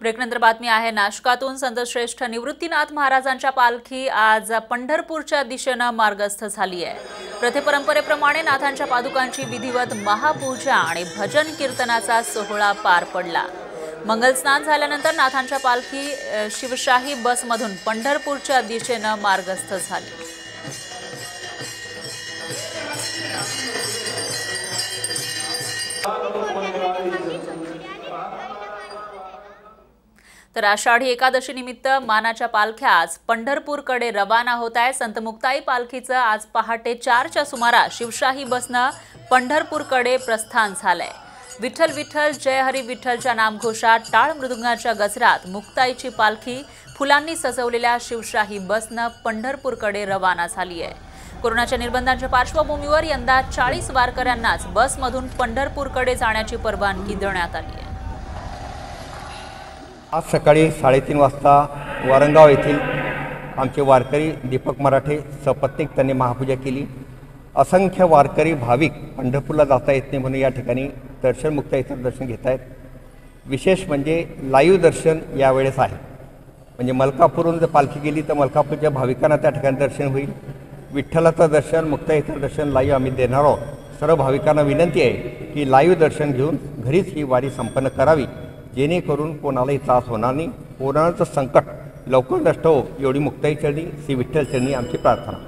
ब्रेकनंतर बातमी आहे नाशकातून संतश्रेष्ठ निवृत्तीनाथ महाराजांच्या पालखी आज पंढरपूरच्या दिशेनं मार्गस्थ झाली आहे प्रथेपरंपरेप्रमाणे नाथांच्या पादुकांची विधिवत महापूजा आणि भजन कीर्तनाचा सोहळा पार पडला मंगलस्नान झाल्यानंतर नाथांच्या पालखी शिवशाही बसमधून पंढरपूरच्या दिशेनं मार्गस्थ झाली तर आषाढी एकादशीनिमित्त मानाच्या पालख्या आज पंढरपूरकडे रवाना होत आहे संत मुक्ताई पालखीचं आज पहाटे चारच्या सुमारास शिवशाही बसनं पंढरपूरकडे प्रस्थान झालंय. विठ्ठल विठ्ठल जय हरी विठ्ठलच्या नामघोषात टाळ मृदुंगाच्या गजरात मुक्ताईची पालखी फुलांनी सजवलेल्या शिवशाही बसनं पंढरपूरकडे रवाना झाली आहे. कोरोनाच्या निर्बंधांच्या पार्श्वभूमीवर यंदा चाळीस वारकऱ्यांनाच बसमधून पंढरपूरकडे जाण्याची परवानगी देण्यात आली आहे. आज सकाळी साडेतीन वाजता वारंगाव येथील आमचे वारकरी दीपक मराठे सपत्नीक त्यांनी महापूजा केली. असंख्य वारकरी भाविक पंढरपूरला जाता येत नाही म्हणून या ठिकाणी दर्शन मुक्त इथं दर्शन घेत आहेत विशेष म्हणजे लाईव्ह दर्शन यावेळेस आहे. म्हणजे मलकापूरहून जर पालखी गेली तर मलकापूरच्या भाविकांना त्या ठिकाणी दर्शन होईल. विठ्ठलाचं दर्शन मुक्त इतर दर्शन लाईव्ह आम्ही देणार आहोत. सर्व भाविकांना विनंती आहे की लाईव्ह दर्शन घेऊन घरीच ही वारी संपन्न करावी. जेणेकरून कोणालाही त्रास होणार नाही. कोरोनाचं संकट लवकर नष्ट हो एवढी मुक्ताई चरणी श्री विठ्ठल चरणी आमची प्रार्थना.